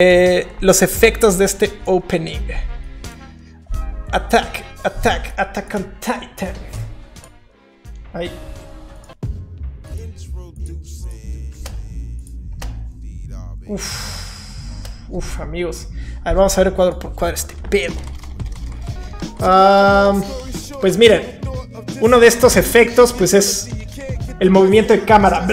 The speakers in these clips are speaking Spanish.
eh, los efectos de este opening. Attack, attack, attack on Titan. Ahí. Uf, uf, amigos. A ver, vamos a ver cuadro por cuadro este pedo. Pues miren, uno de estos efectos pues es el movimiento de cámara.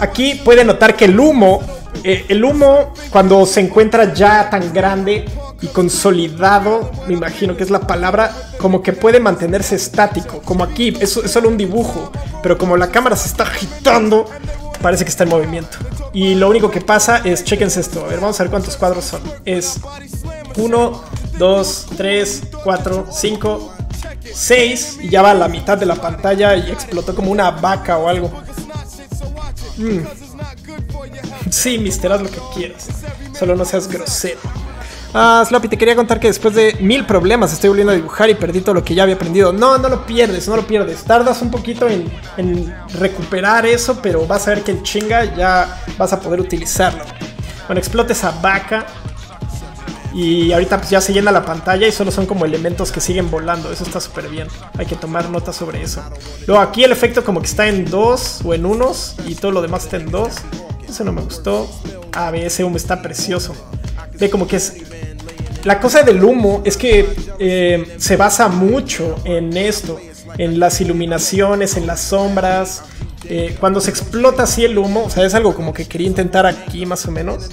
Aquí pueden notar que el humo, eh, el humo cuando se encuentra ya tan grande y consolidado, me imagino que es la palabra, como que puede mantenerse estático, como aquí, es, es solo un dibujo, pero como la cámara se está agitando, parece que está en movimiento. Y lo único que pasa es, chequense esto, a ver, vamos a ver cuántos cuadros son. Es 1, 2, 3, 4, 5, 6 y ya va a la mitad de la pantalla y explotó como una vaca o algo. Mm. Sí, mister, lo que quieras. Solo no seas grosero. Ah, Sloppy, te quería contar que después de mil problemas estoy volviendo a dibujar y perdí todo lo que ya había aprendido. No, no lo pierdes, no lo pierdes. Tardas un poquito en, recuperar eso, pero vas a ver que en chinga ya vas a poder utilizarlo. Bueno, explota esa vaca. Y ahorita pues ya se llena la pantalla y solo son como elementos que siguen volando. Eso está súper bien. Hay que tomar nota sobre eso. Luego aquí el efecto como que está en dos o en unos y todo lo demás está en dos. Eso no me gustó. A ver, ese humo está precioso. Ve como que es... La cosa del humo es que eh, se basa mucho en esto. En las iluminaciones, en las sombras. Eh, cuando se explota así el humo, o sea, es algo como que quería intentar aquí más o menos.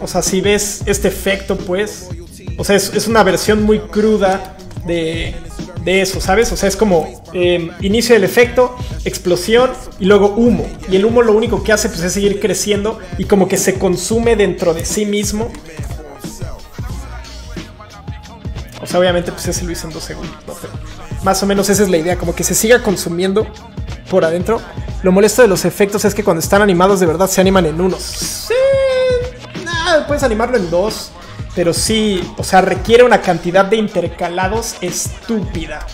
O sea, si ves este efecto, pues. O sea, es, es una versión muy cruda de, de, eso, ¿sabes? O sea, es como eh, inicio del efecto, explosión y luego humo. Y el humo lo único que hace pues, es seguir creciendo y como que se consume dentro de sí mismo. O sea, obviamente, pues ese lo hice en dos segundos, más o menos esa es la idea, como que se siga consumiendo por adentro. Lo molesto de los efectos es que cuando están animados de verdad se animan en unos. Sí, puedes animarlo en dos. Pero sí, o sea, requiere una cantidad de intercalados estúpida.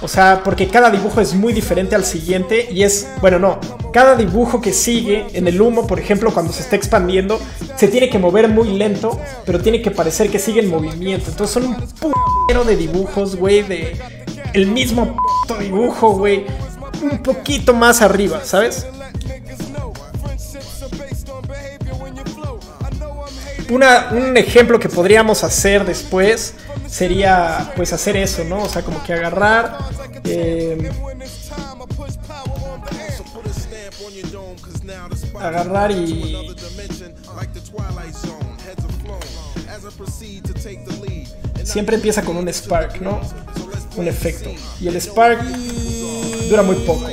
O sea, porque cada dibujo es muy diferente al siguiente y es, bueno, no, cada dibujo que sigue en el humo, por ejemplo, cuando se está expandiendo, se tiene que mover muy lento, pero tiene que parecer que sigue en movimiento. Entonces son un puñero de dibujos, güey, de el mismo puto dibujo, güey, un poquito más arriba, ¿sabes? Una, un ejemplo que podríamos hacer después sería pues hacer eso, ¿no? O sea, como que agarrar... Eh, agarrar y... Siempre empieza con un spark, ¿no? Un efecto. Y el spark dura muy poco.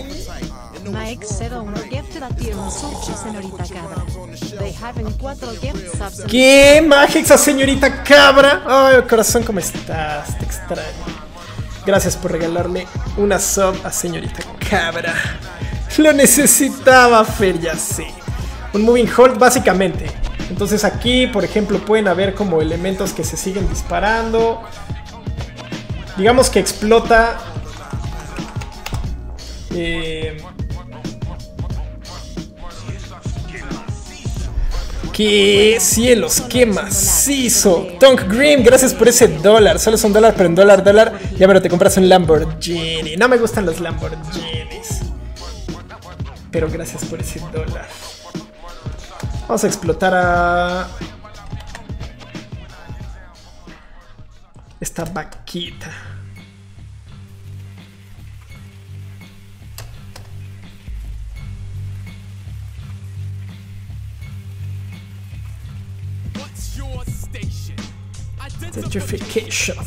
¿Qué? Magix a señorita cabra. Ay, corazón, ¿cómo estás? Te extraño. Gracias por regalarme una sub a señorita cabra. Lo necesitaba, Fer, ya sé. Un moving hold, básicamente. Entonces aquí, por ejemplo, pueden haber como elementos que se siguen disparando. Digamos que explota. Eh, ¡Qué cielos! ¡Qué macizo! Tonk Grim, gracias por ese dólar. Solo es un dólar, pero en dólar, dólar. Ya, pero te compras un Lamborghini. No me gustan los Lamborghinis. Pero gracias por ese dólar. Vamos a explotar a... Esta vaquita. Gentrification.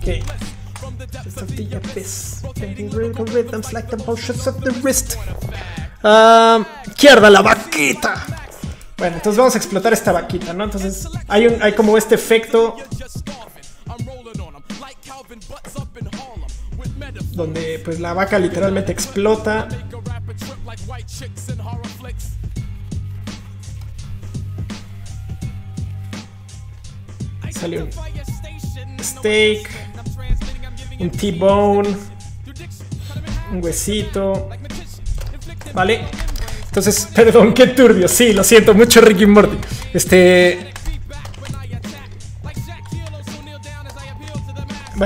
Okay. Just of the rhythms like the motions of the wrist. Um, izquierda la vaquita. Bueno, entonces vamos a explotar esta vaquita, ¿no? Entonces hay, un, hay como este efecto donde pues la vaca literalmente explota. Sale un steak, un T-bone, un huesito. ¿Vale? Entonces, perdón, qué turbio. Sí, lo siento mucho, Ricky Morty. Este.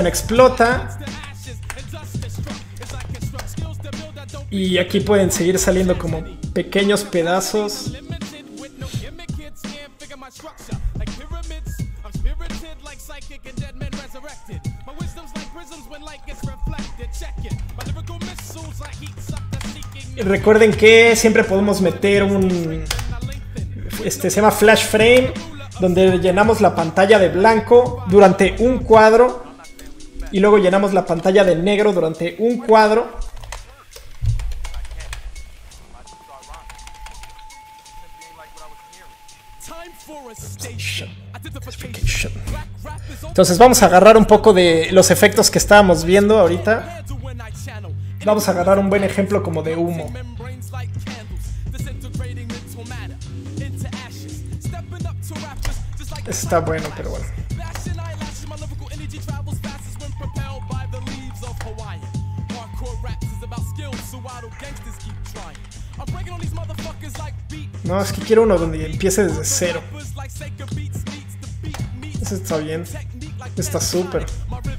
Explota. Y aquí pueden seguir saliendo como pequeños pedazos. Recuerden que siempre podemos meter un... Este se llama flash frame, donde llenamos la pantalla de blanco durante un cuadro y luego llenamos la pantalla de negro durante un cuadro. Entonces vamos a agarrar un poco de los efectos que estábamos viendo ahorita. Vamos a agarrar un buen ejemplo como de humo. Está bueno, pero bueno. No, es que quiero uno donde empiece desde cero. Ese está bien. Está súper.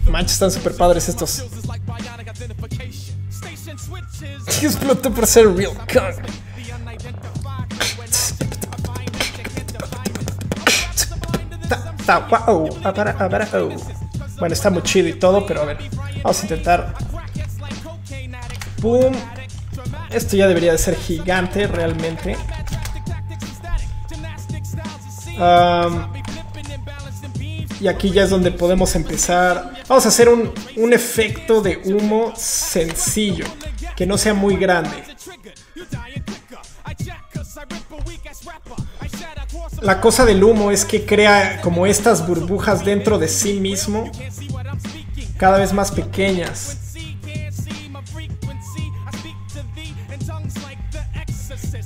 Manches, están súper padres estos. Explotó por ser real Bueno, está muy chido y todo, pero a ver. Vamos a intentar. Boom. Esto ya debería de ser gigante realmente. Y aquí ya es donde podemos empezar. Vamos a hacer un, un efecto de humo sencillo que no sea muy grande. La cosa del humo es que crea como estas burbujas dentro de sí mismo, cada vez más pequeñas.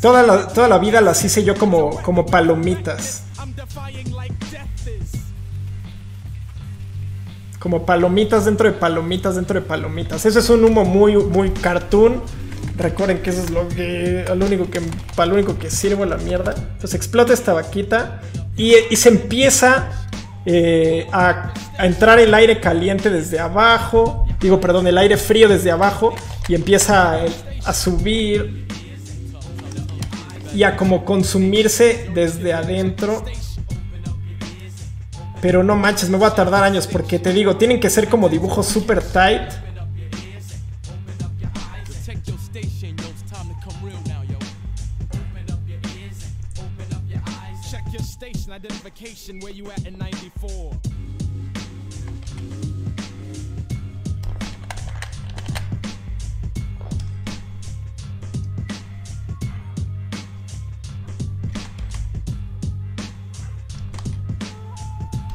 Toda la, toda la vida las hice yo como, como palomitas. Como palomitas dentro de palomitas dentro de palomitas. Eso es un humo muy, muy cartoon. Recuerden que eso es lo que, lo único que, para lo único que sirve la mierda. Entonces explota esta vaquita y, se empieza eh, a, entrar el aire caliente desde abajo. Digo, perdón, el aire frío desde abajo y empieza a, a subir y a como consumirse desde adentro pero no manches, me voy a tardar años porque te digo, tienen que ser como dibujos super tight.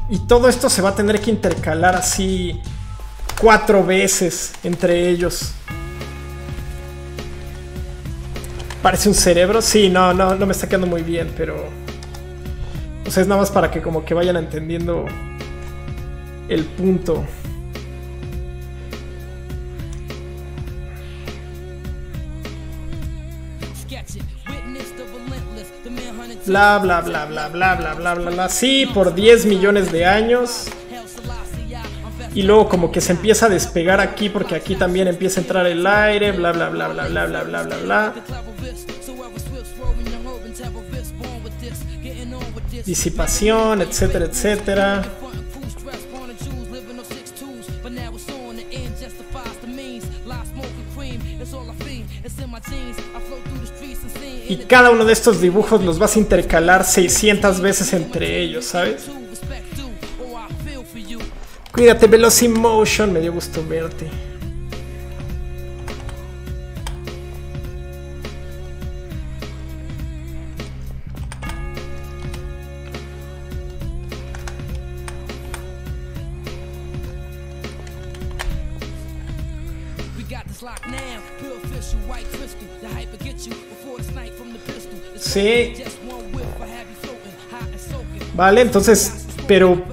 Y todo esto se va a tener que intercalar así cuatro veces entre ellos. Parece un cerebro. Sí, no, no, no me está quedando muy bien, pero... O sea, es nada más para que como que vayan entendiendo el punto. Bla, bla, bla, bla, bla, bla, bla, bla, bla. Sí, por 10 millones de años. Y luego como que se empieza a despegar aquí porque aquí también empieza a entrar el aire, bla, bla, bla, bla, bla, bla, bla, bla, bla. Disipación, etcétera, etcétera. Y cada uno de estos dibujos los vas a intercalar 600 veces entre ellos, ¿sabes? Cuídate, Velocimotion, me dio gusto verte. Vale, entonces, pero,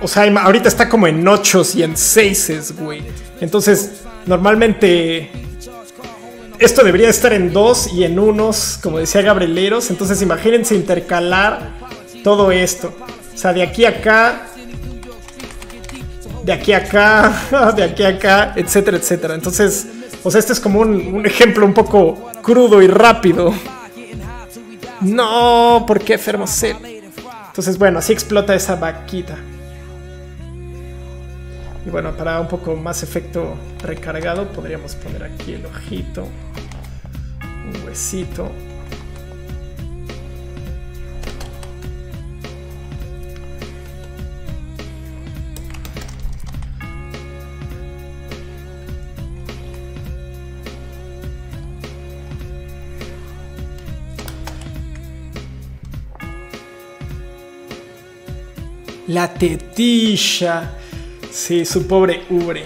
o sea, ahorita está como en 8 y en 6, güey. Entonces, normalmente esto debería estar en 2 y en unos, como decía Gabrieleros. Entonces, imagínense intercalar todo esto. O sea, de aquí a acá, de aquí a acá, de aquí a acá, etcétera, etcétera. Entonces, o sea, este es como un ejemplo un poco crudo y rápido. No, ¿por qué Fermosel? Entonces, bueno, así explota esa vaquita. Y bueno, para un poco más efecto recargado, podríamos poner aquí el ojito, un huesito. La tetilla. Sí, su pobre ubre.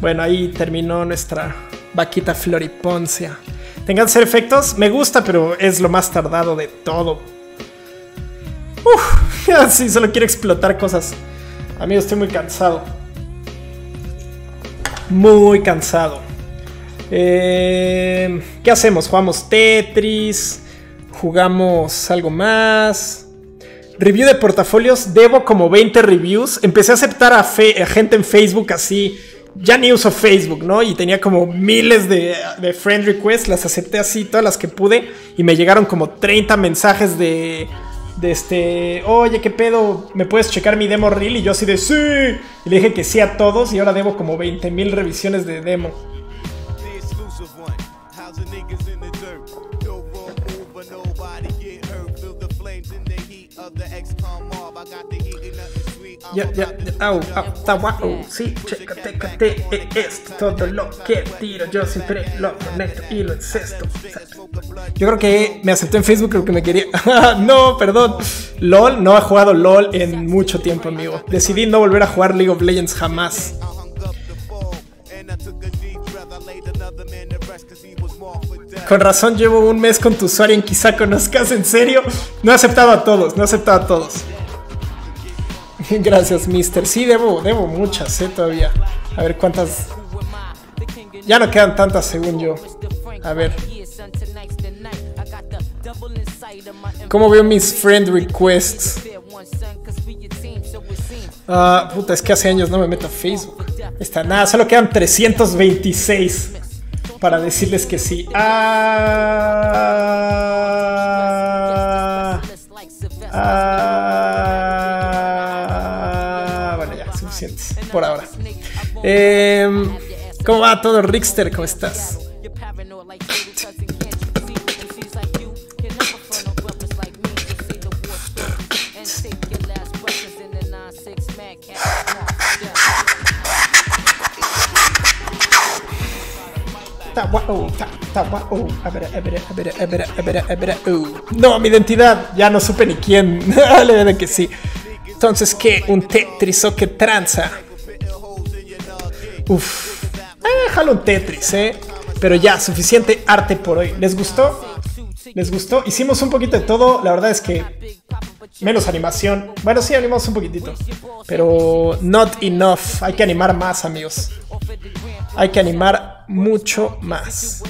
Bueno, ahí terminó nuestra vaquita floriponcia. Tengan ser efectos, me gusta, pero es lo más tardado de todo. Uf, sí, solo quiero explotar cosas. Amigo, estoy muy cansado. Muy cansado. Eh, ¿Qué hacemos? ¿Jugamos Tetris? ¿Jugamos algo más? Review de portafolios, debo como 20 reviews. Empecé a aceptar a, gente en Facebook así. Ya ni uso Facebook, ¿no? Y tenía como miles de, friend requests. Las acepté así, todas las que pude. Y me llegaron como 30 mensajes de, de este, oye, ¿qué pedo? ¿Me puedes checar mi demo reel? Y yo así de, sí. Y le dije que sí a todos y ahora debo como 20 mil revisiones de demo. Ya, ya, au, au, sí, chécate, cate, esto, todo lo que tiro, yo siempre lo conecto y lo encesto. Yo creo que me aceptó en Facebook, creo que me quería. no, perdón. LOL, no he jugado LOL en mucho tiempo, amigo. Decidí no volver a jugar League of Legends jamás. Con razón llevo un mes con tu usuario en quizá conozcas, en serio. No he aceptado a todos, no he aceptado a todos. Gracias, mister. Sí, debo, debo muchas, eh, todavía. A ver cuántas. Ya no quedan tantas, según yo. A ver. ¿Cómo veo mis friend requests? Ah, puta, es que hace años no me meto a Facebook. Está nada, solo quedan 326 para decirles que sí. Ah, ah, por ahora. Em, ¿Cómo va todo, Rickster? ¿Cómo estás? No, mi identidad. Ya no supe ni quién. Le de que sí. Entonces, ¿qué? ¿Un Tetris o qué tranza? Uf. Eh, jalo un Tetris, ¿eh? Pero ya, suficiente arte por hoy. ¿Les gustó? ¿Les gustó? Hicimos un poquito de todo. La verdad es que menos animación. Bueno, sí, animamos un poquitito. Pero not enough. Hay que animar más, amigos. Hay que animar mucho más.